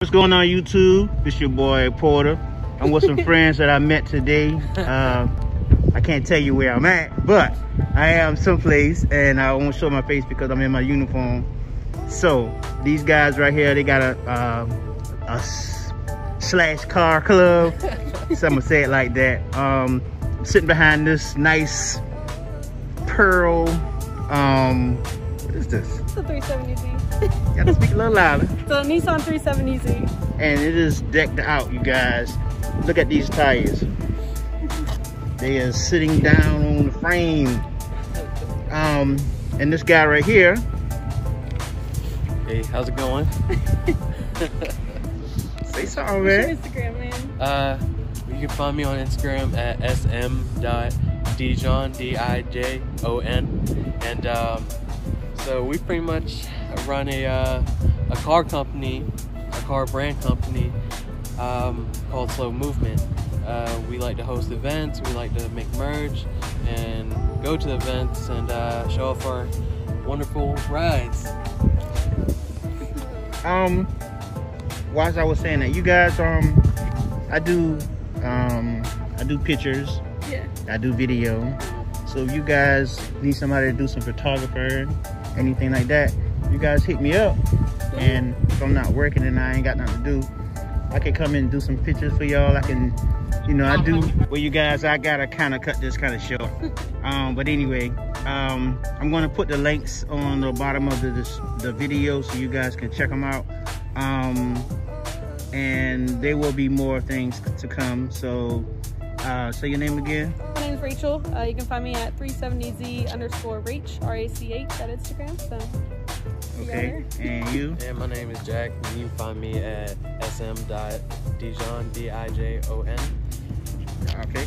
What's going on YouTube? It's your boy Porter. I'm with some friends that I met today. Uh, I can't tell you where I'm at, but I am someplace and I won't show my face because I'm in my uniform. So these guys right here, they got a, uh, a slash car club. Someone say it like that. Um, sitting behind this nice pearl, um, what is this? It's a 370Z. You gotta speak a little louder. It's a Nissan 370Z. and it is decked out you guys look at these tires they are sitting down on the frame um and this guy right here Hey, how's it going? say something Your man Instagram, man. Uh, you can find me on Instagram at sm.dijon, D-I-J-O-N. And um, so we pretty much run a, uh, a car company, a car brand company um, called Slow Movement. Uh, we like to host events, we like to make merch, and go to the events and uh, show off our wonderful rides. um whilst i was saying that you guys um i do um i do pictures Yeah. i do video so if you guys need somebody to do some photographer anything like that you guys hit me up. And if i'm not working and i ain't got nothing to do i can come in and do some pictures for y'all. I can you know i do well you guys i gotta kind of cut this kind of short. Um but anyway um i'm going to put the links on the bottom of the this, the video so you guys can check them out. Um and there will be more things to come. So uh say your name again name's Rachel. Uh, you can find me at 370Z underscore Rach, R-A-C-H, at Instagram. So, okay her. and you And my name is Jack, and you can find me at sm.dijon, D-I-J-O-N. okay